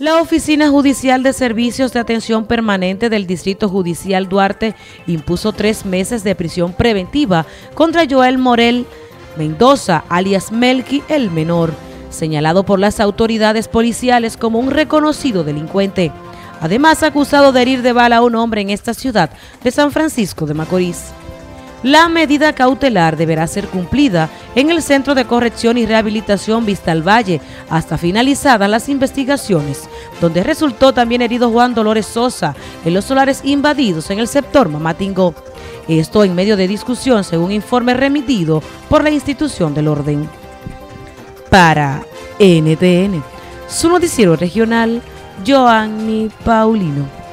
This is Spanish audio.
La Oficina Judicial de Servicios de Atención Permanente del Distrito Judicial Duarte impuso tres meses de prisión preventiva contra Joel Morel Mendoza, alias Melqui el Menor, señalado por las autoridades policiales como un reconocido delincuente. Además, acusado de herir de bala a un hombre en esta ciudad de San Francisco de Macorís. La medida cautelar deberá ser cumplida en el Centro de Corrección y Rehabilitación Vista al Valle hasta finalizadas las investigaciones, donde resultó también herido Juan Dolores Sosa en los solares invadidos en el sector Mamatingó. Esto en medio de discusión según informe remitido por la institución del orden. Para NTN, su noticiero regional, Joanny Paulino.